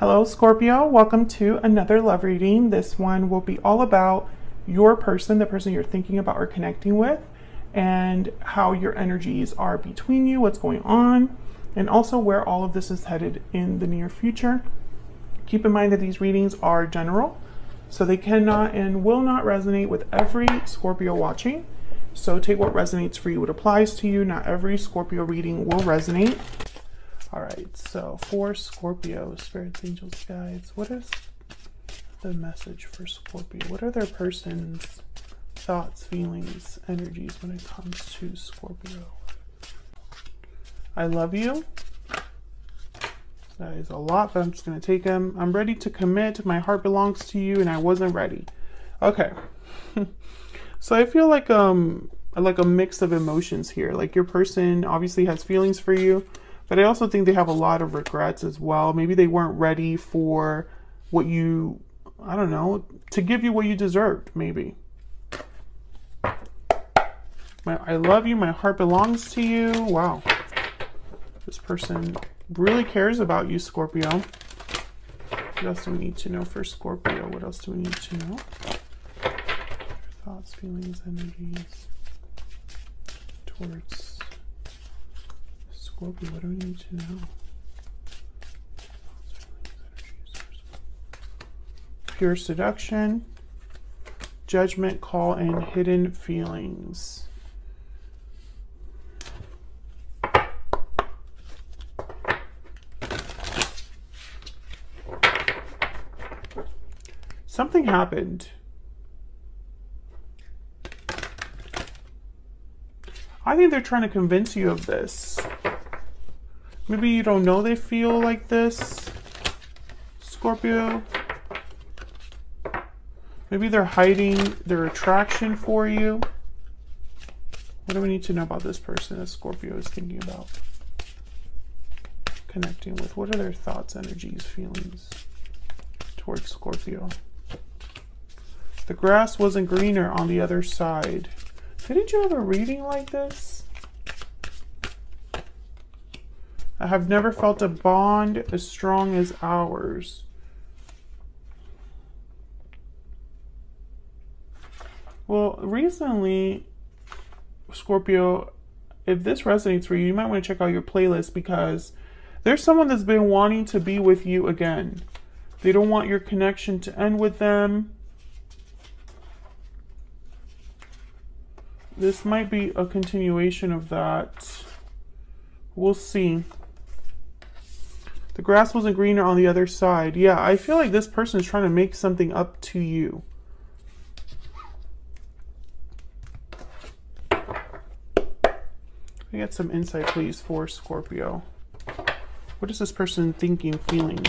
Hello, Scorpio. Welcome to another love reading. This one will be all about your person, the person you're thinking about or connecting with, and how your energies are between you, what's going on, and also where all of this is headed in the near future. Keep in mind that these readings are general, so they cannot and will not resonate with every Scorpio watching. So take what resonates for you, what applies to you. Not every Scorpio reading will resonate. All right, so for Scorpio, spirits, angels, guides, what is the message for Scorpio? What are their person's thoughts, feelings, energies when it comes to Scorpio? I love you. That is a lot, but I'm just going to take them. I'm ready to commit. My heart belongs to you, and I wasn't ready. Okay. so I feel like um like a mix of emotions here. Like your person obviously has feelings for you, but I also think they have a lot of regrets as well. Maybe they weren't ready for what you, I don't know, to give you what you deserved, maybe. My, I love you. My heart belongs to you. Wow. This person really cares about you, Scorpio. What else do we need to know for Scorpio? What else do we need to know? Thoughts, feelings, energies towards Scorpio, what do we need to know? Pure seduction, judgment, call, and hidden feelings. Something happened. I think they're trying to convince you of this. Maybe you don't know they feel like this, Scorpio. Maybe they're hiding their attraction for you. What do we need to know about this person that Scorpio is thinking about? Connecting with. What are their thoughts, energies, feelings towards Scorpio? The grass wasn't greener on the other side. Didn't you have a reading like this? I have never felt a bond as strong as ours. Well, recently, Scorpio, if this resonates for you, you might want to check out your playlist because there's someone that's been wanting to be with you again. They don't want your connection to end with them. This might be a continuation of that. We'll see. The grass wasn't greener on the other side. Yeah, I feel like this person is trying to make something up to you. I get some insight, please, for Scorpio. What is this person thinking, feeling?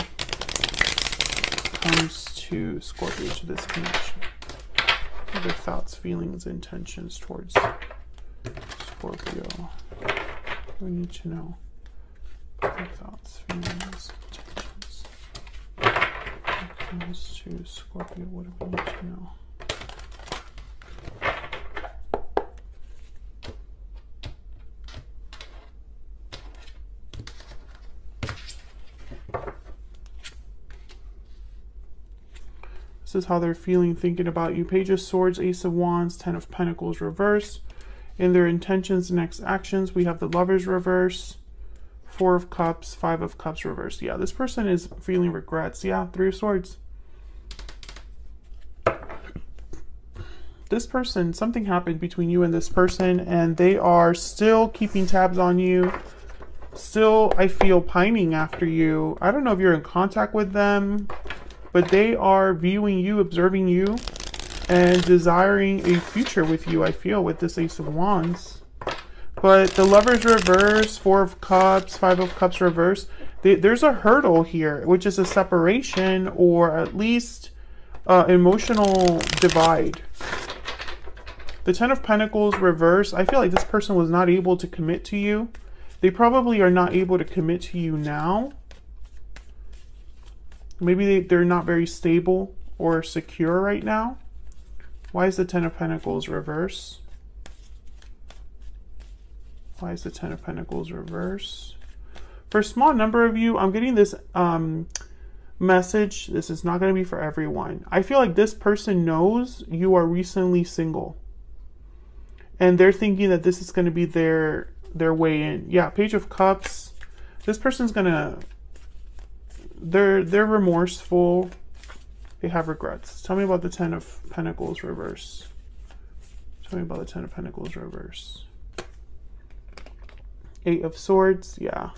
Comes to Scorpio to this connection. What are their thoughts, feelings, intentions towards Scorpio? We need to know thoughts, feelings, intentions. comes to Scorpio, what do we need to know? This is how they're feeling, thinking about you. Page of Swords, Ace of Wands, Ten of Pentacles reverse. In their intentions, and next actions, we have the Lovers reverse. Four of Cups, Five of Cups reversed. Yeah, this person is feeling regrets. Yeah, Three of Swords. This person, something happened between you and this person, and they are still keeping tabs on you. Still, I feel pining after you. I don't know if you're in contact with them, but they are viewing you, observing you, and desiring a future with you, I feel, with this Ace of Wands. But the Lovers reverse, Four of Cups, Five of Cups reverse. There's a hurdle here, which is a separation or at least uh, emotional divide. The Ten of Pentacles reverse. I feel like this person was not able to commit to you. They probably are not able to commit to you now. Maybe they, they're not very stable or secure right now. Why is the Ten of Pentacles reverse? Why is the Ten of Pentacles reverse? For a small number of you, I'm getting this um, message. This is not going to be for everyone. I feel like this person knows you are recently single. And they're thinking that this is going to be their their way in. Yeah, Page of Cups. This person's going to they're they're remorseful. They have regrets. Tell me about the 10 of Pentacles reverse. Tell me about the Ten of Pentacles reverse. Eight of Swords, yeah.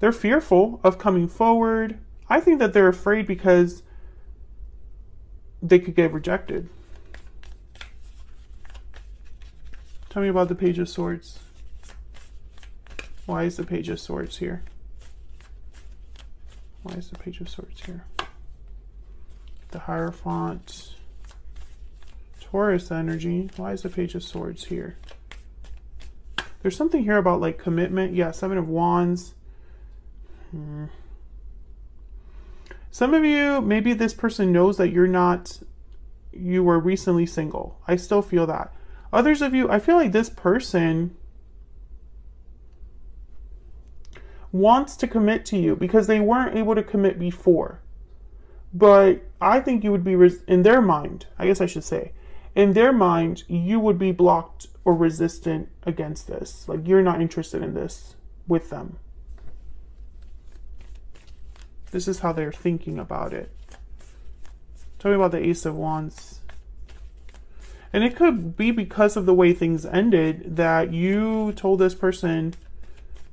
They're fearful of coming forward. I think that they're afraid because they could get rejected. Tell me about the Page of Swords. Why is the Page of Swords here? Why is the Page of Swords here? The Hierophant. Taurus energy. Why is the Page of Swords here? There's something here about like commitment. Yeah, Seven of Wands. Hmm. Some of you, maybe this person knows that you're not, you were recently single. I still feel that. Others of you, I feel like this person wants to commit to you because they weren't able to commit before. But I think you would be, in their mind, I guess I should say, in their mind, you would be blocked or resistant against this. Like you're not interested in this with them. This is how they're thinking about it. Tell me about the Ace of Wands. And it could be because of the way things ended that you told this person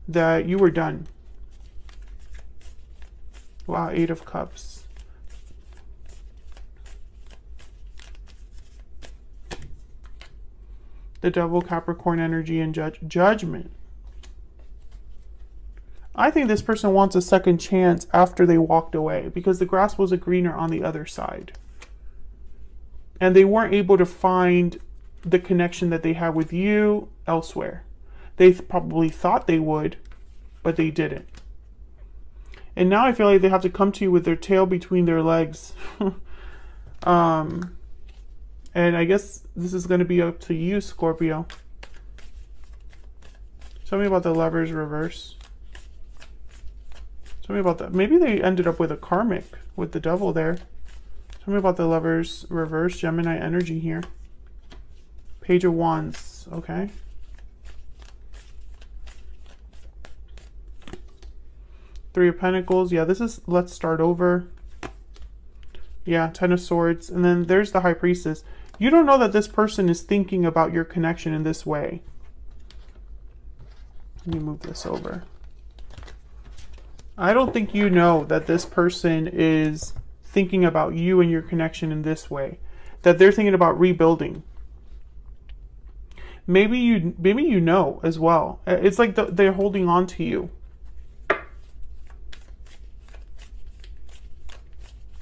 that you were done. Wow, Eight of Cups. The devil Capricorn energy and judge, judgment. I think this person wants a second chance after they walked away because the grass was a greener on the other side. And they weren't able to find the connection that they had with you elsewhere. They probably thought they would, but they didn't. And now I feel like they have to come to you with their tail between their legs. um, and I guess this is going to be up to you, Scorpio. Tell me about the lovers reverse. Tell me about that. Maybe they ended up with a karmic with the devil there. Tell me about the lovers reverse Gemini energy here. Page of Wands. Okay. Three of Pentacles. Yeah, this is let's start over. Yeah, Ten of Swords. And then there's the High Priestess. You don't know that this person is thinking about your connection in this way. Let me move this over. I don't think you know that this person is thinking about you and your connection in this way. That they're thinking about rebuilding. Maybe you maybe you know as well. It's like the, they're holding on to you.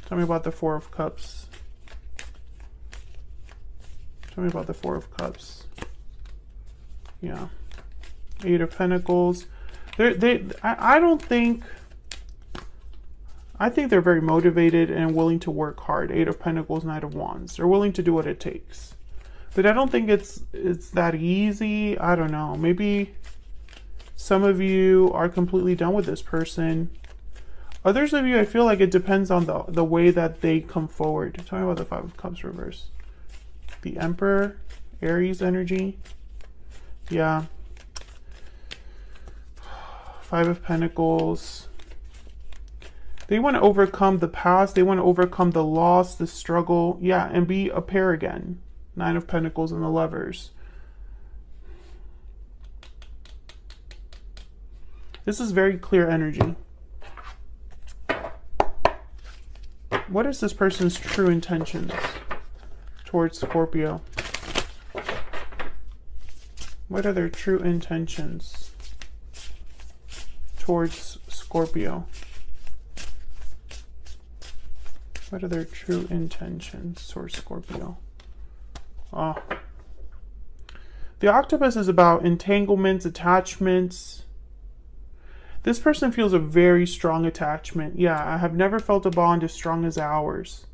Tell me about the Four of Cups. Tell me about the Four of Cups. Yeah. Eight of Pentacles. They're, they, I, I don't think, I think they're very motivated and willing to work hard. Eight of Pentacles, Knight of Wands. They're willing to do what it takes. But I don't think it's, it's that easy. I don't know. Maybe some of you are completely done with this person. Others of you, I feel like it depends on the, the way that they come forward. Tell me about the Five of Cups reverse the Emperor, Aries energy. Yeah. Five of Pentacles. They want to overcome the past. They want to overcome the loss, the struggle. Yeah, and be a pair again. Nine of Pentacles and the Lovers. This is very clear energy. What is this person's true intentions? Towards Scorpio? What are their true intentions towards Scorpio? What are their true intentions towards Scorpio? Oh. The octopus is about entanglements, attachments. This person feels a very strong attachment. Yeah, I have never felt a bond as strong as ours.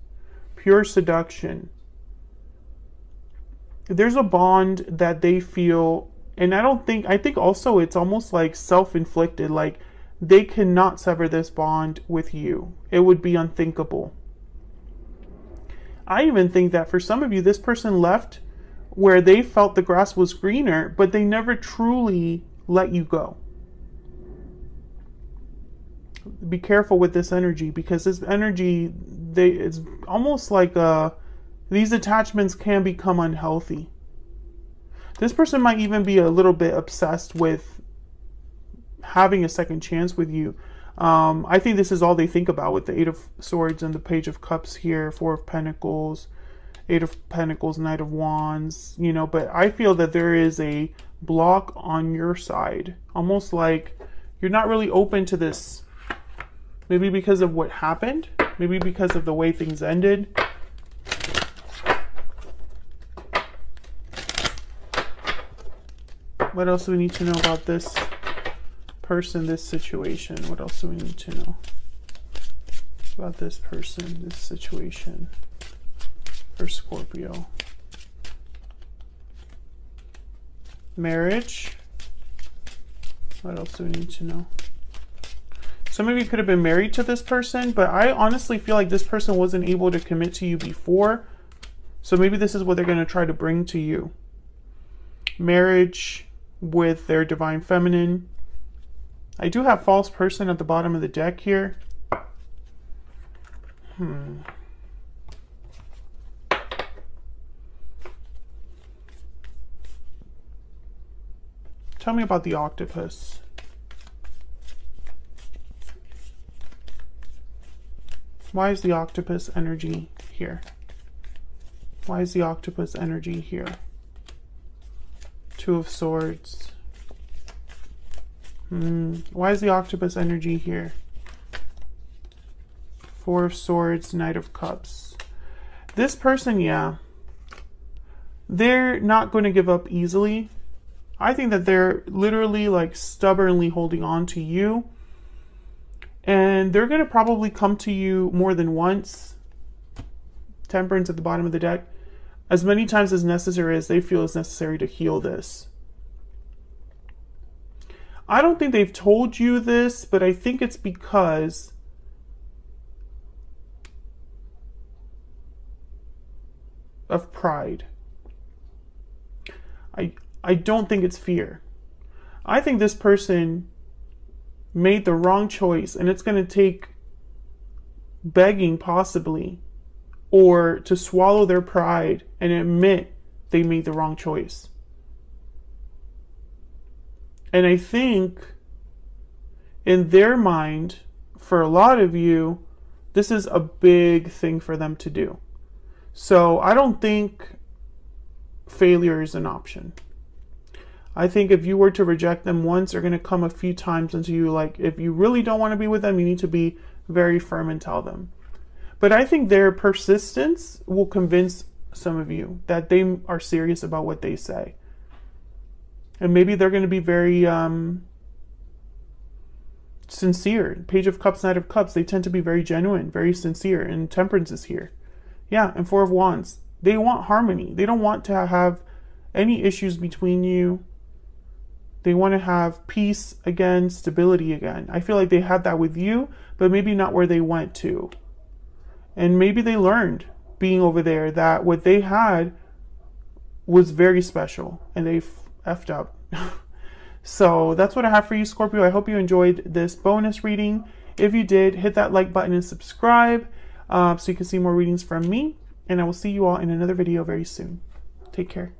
Pure seduction there's a bond that they feel and I don't think I think also it's almost like self-inflicted like they cannot sever this bond with you. It would be unthinkable. I even think that for some of you, this person left where they felt the grass was greener, but they never truly let you go. Be careful with this energy because this energy, they it's almost like uh, these attachments can become unhealthy. This person might even be a little bit obsessed with having a second chance with you. Um, I think this is all they think about with the Eight of Swords and the Page of Cups here, Four of Pentacles, Eight of Pentacles, Knight of Wands, you know, but I feel that there is a block on your side, almost like you're not really open to this. Maybe because of what happened, maybe because of the way things ended. What else do we need to know about this? person, this situation. What else do we need to know about this person, this situation for Scorpio? Marriage. What else do we need to know? Some of you could have been married to this person, but I honestly feel like this person wasn't able to commit to you before. So maybe this is what they're going to try to bring to you. Marriage with their divine feminine I do have false person at the bottom of the deck here. Hmm. Tell me about the octopus. Why is the octopus energy here? Why is the octopus energy here? Two of Swords. Hmm. Why is the octopus energy here? Four of Swords, Knight of Cups. This person, yeah, they're not going to give up easily. I think that they're literally like stubbornly holding on to you. And they're going to probably come to you more than once. Temperance at the bottom of the deck. As many times as necessary as they feel is necessary to heal this. I don't think they've told you this, but I think it's because of pride. I I don't think it's fear. I think this person made the wrong choice and it's going to take begging possibly or to swallow their pride and admit they made the wrong choice. And I think in their mind, for a lot of you, this is a big thing for them to do. So I don't think failure is an option. I think if you were to reject them once, they're going to come a few times until you like, if you really don't want to be with them, you need to be very firm and tell them. But I think their persistence will convince some of you that they are serious about what they say and maybe they're going to be very um, sincere. Page of Cups, Knight of Cups, they tend to be very genuine, very sincere, and Temperance is here. Yeah, and Four of Wands. They want harmony. They don't want to have any issues between you. They want to have peace again, stability again. I feel like they had that with you, but maybe not where they went to. And maybe they learned being over there that what they had was very special and they effed up. so that's what I have for you, Scorpio. I hope you enjoyed this bonus reading. If you did, hit that like button and subscribe uh, so you can see more readings from me. And I will see you all in another video very soon. Take care.